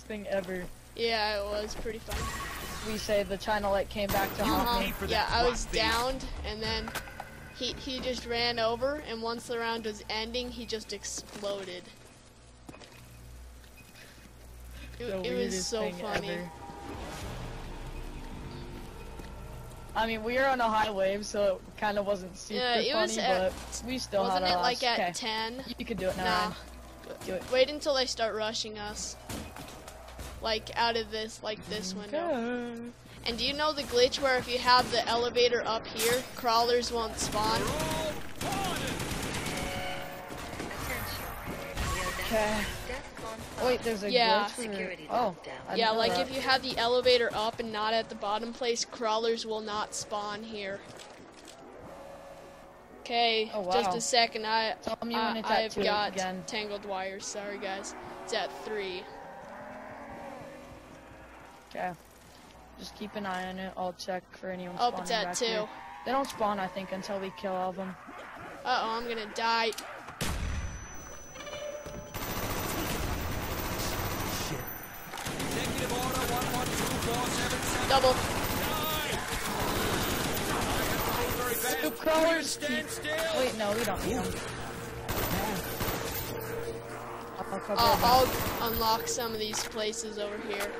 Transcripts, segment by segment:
thing ever. Yeah, it was pretty fun. We say the China Lake came back to haunt uh-huh. me. Yeah, I was downed, and then he he just ran over, and once the round was ending, he just exploded. It, The it was so thing funny. ever. I mean, we were on a high wave, so it kind of wasn't super Yeah, it funny, was at- but we still Wasn't had it like at laughs. 10? Okay, you can do it now. Nah. Do it. Wait until they start rushing us. Like out of this, like this window. Okay. And do you know the glitch where if you have the elevator up here, crawlers won't spawn? Okay. Wait, there's a Yeah. glitch for... Oh. I Yeah, like that. if you have the elevator up and not at the bottom place, crawlers will not spawn here. Okay, Oh, wow. just a second. I, Tell me when I it's at I've got again. tangled wires. Sorry, guys. It's at three. Okay. Just keep an eye on it. I'll check for anyone Oh, spawning back two. here. They don't spawn, I think, until we kill all of them. Uh oh, I'm gonna die. Executive order 112477. Double. Two crawlers. Still. Wait, no, we don't need them. I'll. I'll unlock some of these places over here.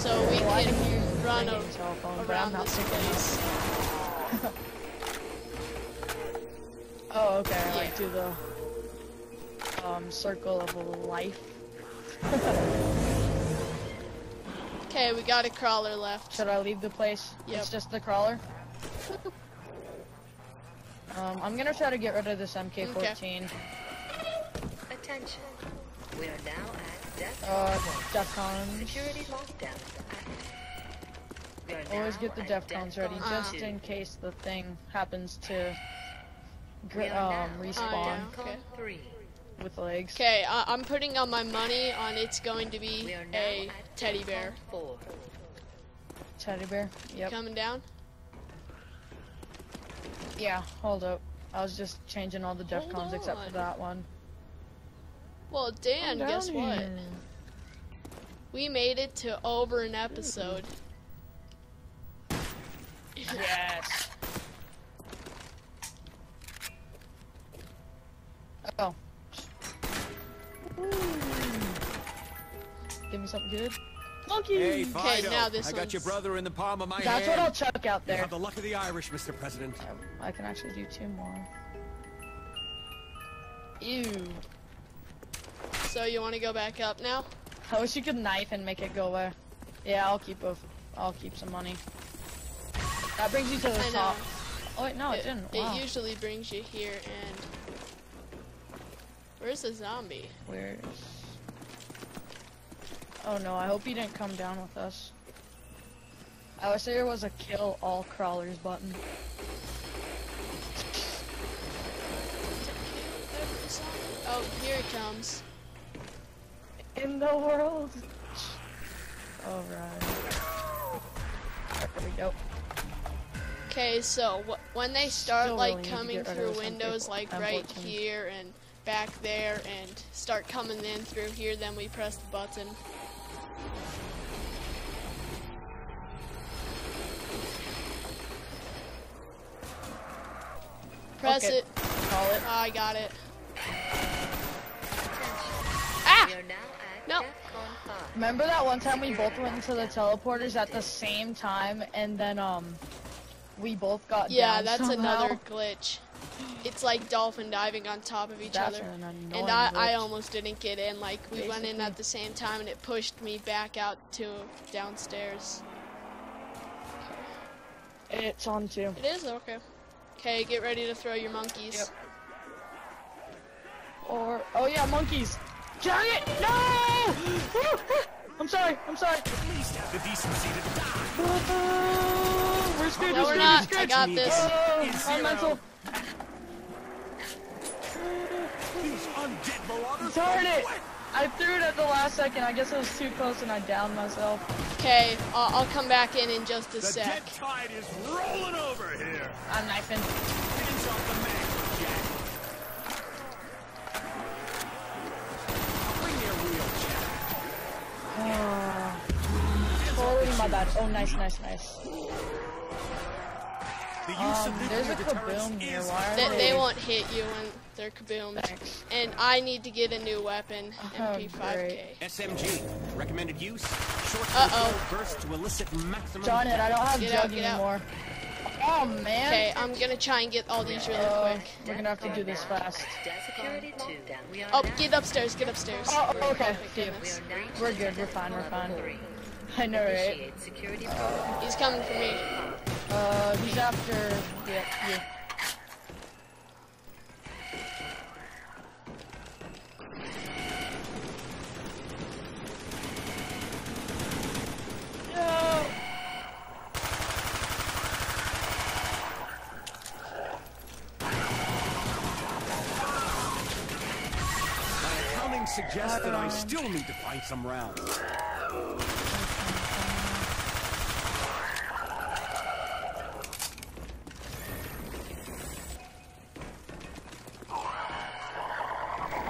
So we Well, I can can run a, telephone, around this picking place. Oh, okay. I like Yeah. do the um circle of life. Okay, we got a crawler left. Should I leave the place? Yep. It's just the crawler. um, I'm gonna try to get rid of this MK14. Attention. We are now at Death Uh, Defcons. Security lockdown active. We are Always get the Defcons ready, DEFCON just in case the thing happens to gr- um respawn yeah. at DEFCON Okay. with legs. Okay, I I'm putting on my money on it's going to be a teddy bear. Teddy bear. Yep. Coming down? Yeah. Hold up. I was just changing all the Defcons except for that one. Well, Dan, guess down what? We made it to over an episode. Yes. Oh. Give me something good. Monkey. Hey, Okay, now this I got your brother in the palm of my That's hand. That's what I'll chuck out You there. have the luck of the Irish, Mr. President. Um, I can actually do two more. Ew. So you want to go back up now? I wish you could knife and make it go away. Yeah, I'll keep a, I'll keep some money. That brings you to the I know. top. Oh wait, no, it, it, didn't. it usually brings you here and where's the zombie? Where's? Oh no, I hope he didn't come down with us. I wish there was a kill all crawlers button. Oh, here he comes. In the world. Alright. There we go. Okay, so wh- when they start Still like coming get rid of through windows like right here and back there and start coming in through here, then we press the button. Press Okay. it. Call it. Oh, I got it. Remember that one time we both went into the teleporters at the same time and then um we both got Yeah, that's somehow? another glitch. It's like dolphin diving on top of each That's other. an And I, I almost didn't get in. Like we went in at the same time, and it pushed me back out to downstairs. It's on too. It is okay. Okay, get ready to throw your monkeys. Yep. Or oh yeah, monkeys. Dang it! No! I'm sorry. I'm sorry. At least have the decency to die. We're screwed. No, we're we're screwed. not. We're I got this. Oh, Is I'm zero. mental. These undead marauders. Darn it! I threw it at the last second. I guess it was too close and I downed myself. Okay, I'll, I'll come back in in just a The sec. dead tide is rolling over here. I'm knifing. Hands off the man, Jack. My bad. Oh, nice, nice, nice. The use Um, of there's a kaboom here. is Why are They, they? they won't hit you when they're kaboomed. Thanks. And I need to get a new weapon, Oh, MP5K. great. SMG. Recommended use. Short Uh-oh. burst to elicit maximum. John, it. I don't have Get out, jug get out. anymore. Oh man. Okay, I'm gonna try and get all these really Uh, quick. we're gonna have to do this fast. Security two. We are Oh, get upstairs, get upstairs. Oh, okay. We're, We're good, we're fine, we're fine. Three. I know, right? Initiate security protocol. He's coming for me. Uh, he's after. Yeah, you. No. My accounting suggests that I still need to find some rounds.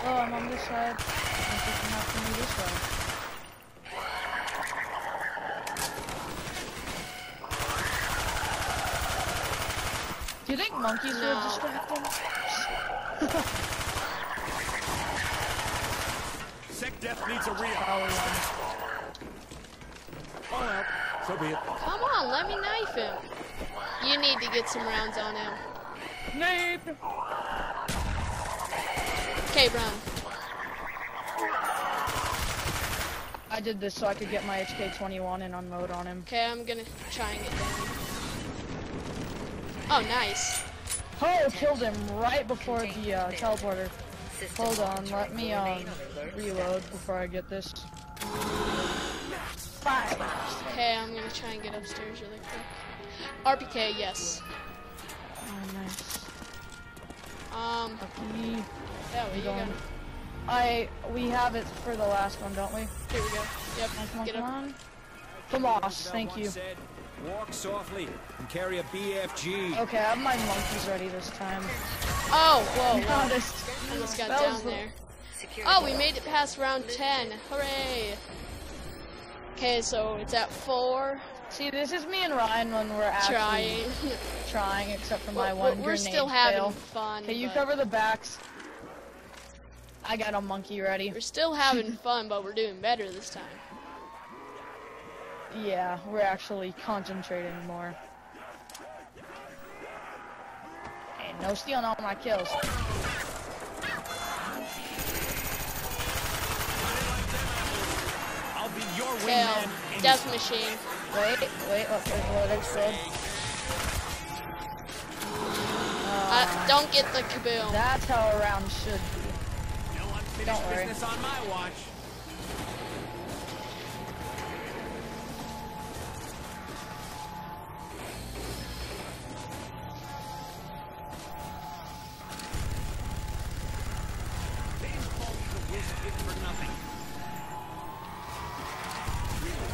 Oh, I'm on this side. I think you can have to move this way. Do you think monkeys No. would distract them? Sec Death needs a re Probably. Oh well, so be it. Come on, let me knife him. You need to get some rounds on him. Nate! Okay, run. I did this so I could get my HK-21 and unload on him. Okay, I'm gonna try and get down. Oh, nice. Oh, killed him right before the uh, teleporter. Hold on, let me um remain on alert reload before I get this. Five. Okay, I'm gonna try and get upstairs really quick. RPK, yes. Oh, nice. Um, yeah, we You go. Going? I we have it for the last one, don't we? Here we go. Yep, Come on, get come up. on. Tomas, thank you. Said, Walk softly and carry a BFG. Okay, I have my monkeys ready this time. Oh, whoa, whoa. Honest. Almost got That down the- there. Security Oh, we made it past round 10. Hooray! Okay, so it's at 4. See, this is me and Ryan when we're actually Trying. trying, except for my We're, one we're grenade still having fail. fun. Okay, you cover the backs. I got a monkey ready. We're still having fun, but we're doing better this time. Yeah, we're actually concentrating more. And no stealing all my kills. I'll be your Okay, wingman. um, Death Machine. Wait, wait, look, there's what explode. Uh, don't get the kaboom. That's how a round should be. No Don't worry. business on my watch. Baseball was fit for nothing.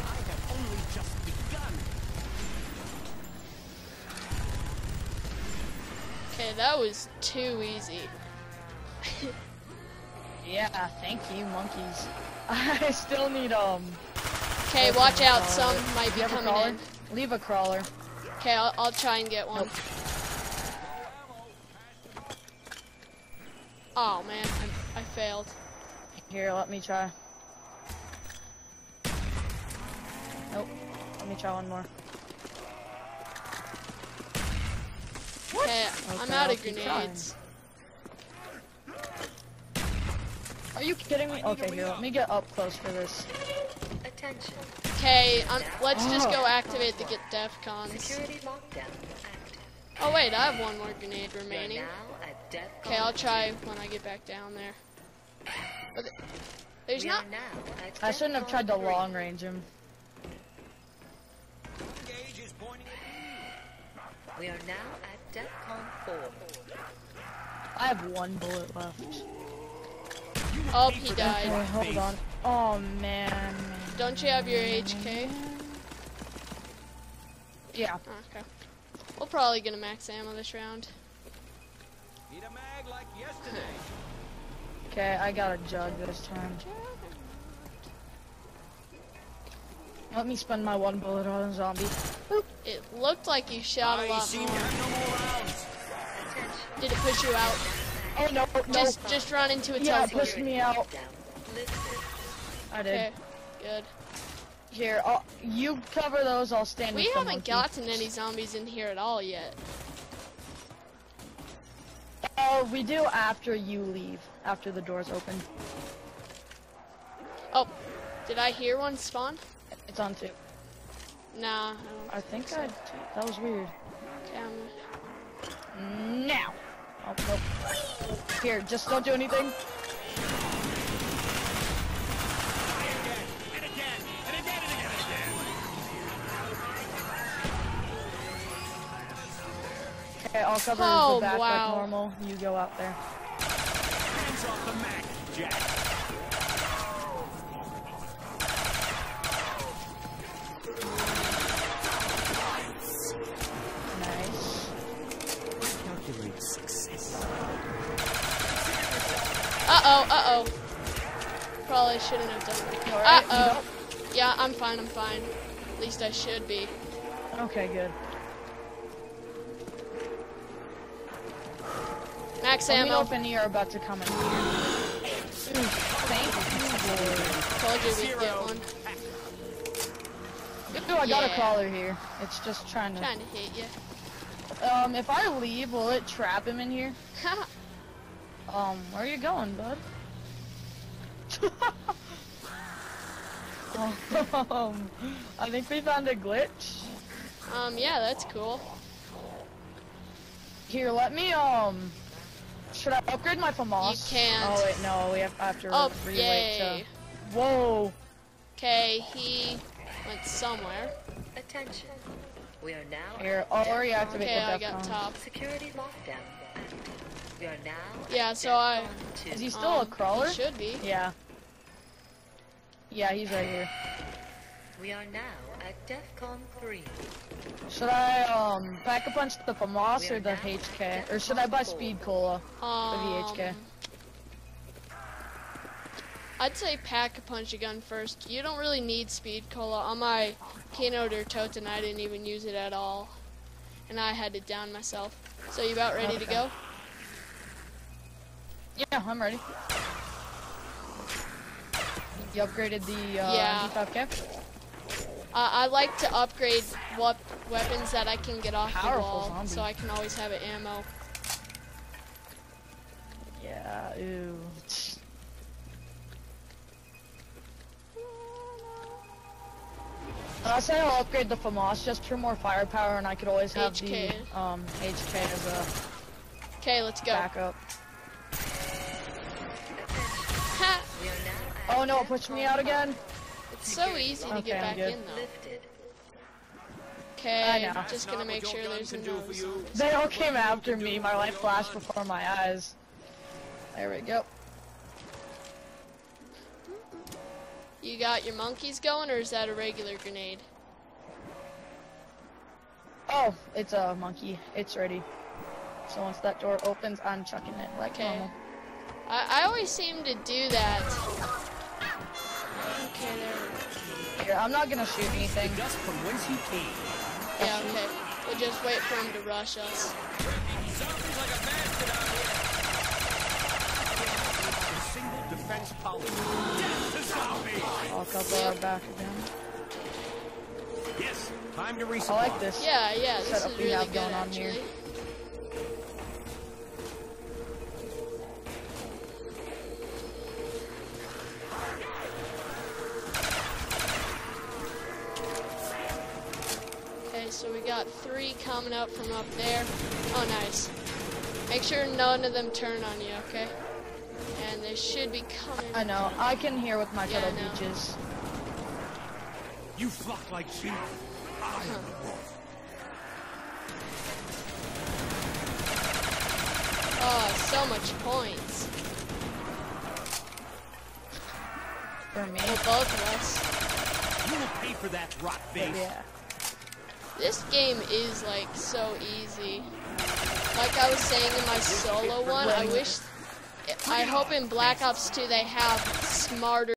I have only just begun. Okay, that was too easy. Yeah, thank you, monkeys. I still need, um... Okay, watch out. crawler. Some might be you have a coming crawler? in. Leave a crawler. Okay, I'll, I'll try and get one. Nope. Oh man, I, I failed. Here, let me try. Nope. Let me try one more. Okay, I'm out I'll of keep grenades. Are you kidding me? Okay, here, let me get up close for this. Attention. Okay, um, let's just go Oh. activate the get def cons. Security lockdown active. Oh wait, I have one more grenade remaining. now at DEFCON Okay, I'll try when I get back down there. But th- there's We not. are now at I shouldn't have tried to three. long range him. Gauge is pointing at We are now at DEFCON 4. I have one bullet left. Oh, he died. Okay, hold on. Oh man. Don't you have your HK? Yeah. Oh, okay. We'll probably get a max ammo this round. Need a mag like yesterday. Okay, I got a jug this time. Let me spend my one bullet on a zombie. It looked like you shot a I lot seem more. no more Did it push you out? Oh no, no. Just just run into a yeah, teleport. pushed me out. I did. Okay, good. Here, I'll, you cover those. I'll stand. We haven't gotten any zombies in here at all yet. Oh, we do after you leave. After the doors open. Oh, did I hear one spawn? It's on two. Nah. I I think I. That was weird. um, Now. Oh, nope. Here, just don't do anything. And again, and again, and again, and again. Okay, I'll cover Oh, the back wow. like normal. You go out there. Hands off the Mac, Jack. Uh oh, uh oh. Probably shouldn't have done that. You Uh alright? oh. Yeah, I'm fine, I'm fine. At least I should be. Okay, good. Max Let me know ammo. if any are about to come in here. Ooh, thank you, Told you we'd get one. boy. Ooh, I got a Yeah. crawler here. It's just trying to. Trying to hit you. Um, if I leave, will it trap him in here? Um, where are you going, bud? um, I think we found a glitch. um, yeah, that's cool. Here, let me, um, should I upgrade my FAMAS? You can't. Oh, wait, no, we have, I have to Oh, relate yay. to... Whoa. Okay, he went somewhere. Attention. We are now Here, at I'll DEFCON reactivate Okay, I got DEFCON. top. Security lockdown. Active. We are now Yeah, so I- Is he still a Um, crawler? He should be. Yeah. Yeah, he's right here. We are now at DEFCON 3. Should I, um, pack a punch the FAMAS or the HK? Or should I buy Speed Cola for the HK? Um, I'd say pack a punch a gun first. You don't really need speed cola. On my Kino der Toten, I didn't even use it at all. And I had it down myself. So you about ready to go? Yeah, I'm ready. You upgraded the, uh, Yeah. D5K? Uh, I like to upgrade what weapons that I can get off the wall, zombie. so I can always have it ammo. Yeah, ooh. I say I'll upgrade the FAMAS just for more firepower, and I could always have HK. the um, HK as a Okay, let's go. backup. Oh no, it pushed me out again. It's so easy to Okay, get back good. in though. Okay, I'm just gonna make sure there's no do for you. zombies. They all came after me. My life flashed before my eyes. There we go. You got your monkeys going, or is that a regular grenade? Oh, it's a monkey. It's ready. So once that door opens, I'm chucking it like Okay. normal. I, I always seem to do that. Okay, there. Here, I'm not gonna shoot anything. Dust from whence he came. Yeah, okay. We'll just wait for him to rush us. Sounds like a basket out here. A single defense policy. Death to zombies! I'll our back again. Yes, time to I like this. Yeah, yeah, this is really good going on here. Got three coming up from up there. Oh, nice. Make sure none of them turn on you, okay? And they should be coming. I know. I can hear with my Yeah, turtle beaches. You flock like sheep. I am the wolf. Oh, so much points. For me. For both of us. You will pay for that, rot face. Yeah. This game is like so easy. Like I was saying in my solo one, I wish. I hope in Black Ops 2 they have smarter